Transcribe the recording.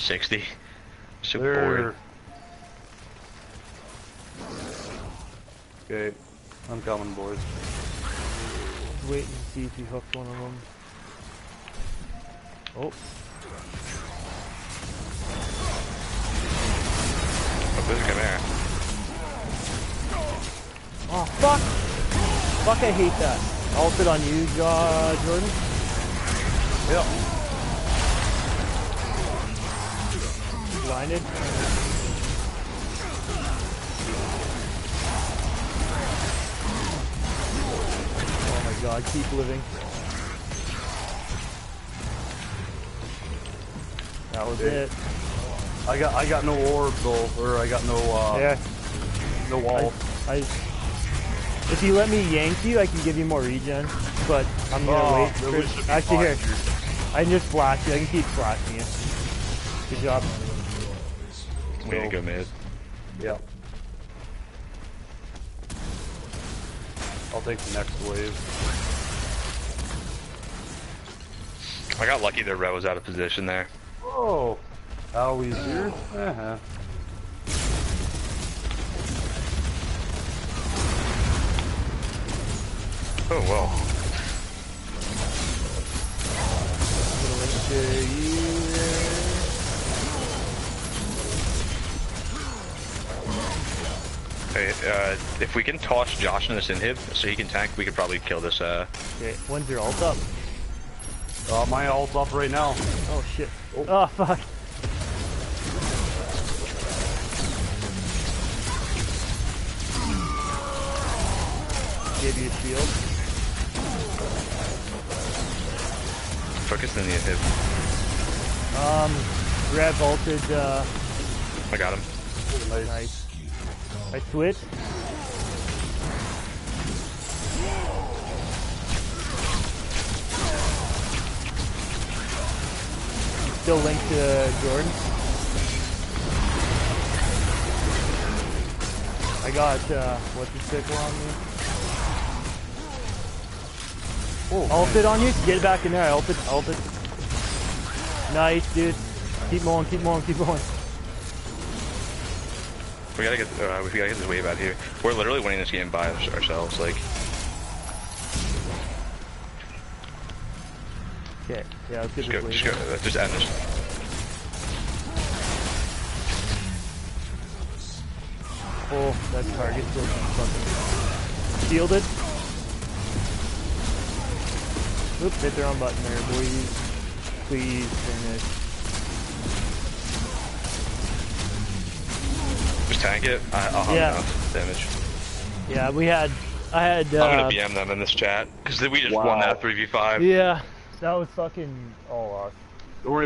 60. So There. bored. Okay, I'm coming, boys. Wait and see if he hooked one of them. Oh, Oh, please come here. oh fuck! Fuck, I hate that. Ulted on you, uh, Jordan. Yep. Blinded. Oh my god, keep living. That was Okay. it. I got I got no orb though, or I got no uh yeah, no wall. I, I, if you let me yank you, I can give you more regen, but I'm gonna Oh, wait. for- actually, here. I can just flash you. I can keep flashing you. Good job. We need to go mid. Yep. I'll take the next wave. I got lucky that Red was out of position there. Oh, Owie's here. Uh-huh. Oh, well. I'm gonna link you Hey, uh, if we can toss Josh in this inhib so he can tank, we could probably kill this, uh... Okay, when's your ult up? Uh, my ult's up right now. Oh shit. Oh, fuck. Give you a shield. Focus in the inhib. Um, Rev ulted, uh, I got him. Nice. nice. I switch. Still linked to Jordan. I got, uh, what's the sickle on me? Oh, Ulted on you? Get it back in there. I ulted, ulted. Nice, dude. Keep going, keep going, keep going. We gotta get, uh, we gotta get this wave out here. We're literally winning this game by ourselves, like... Okay, yeah, let's get Just go, this just wave. go, uh, just end this. Oh, that target still fucking shielded. Oops, hit their own button there, boys. Please finish. Tank it. I, I'll have Yeah. enough damage. Yeah, we had, I had, I'm uh, gonna BM them in this chat, because we just Wow. won that 3v5. yeah, that was fucking all us. Don't worry